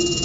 you.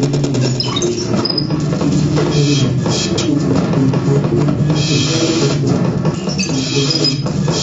Thank you.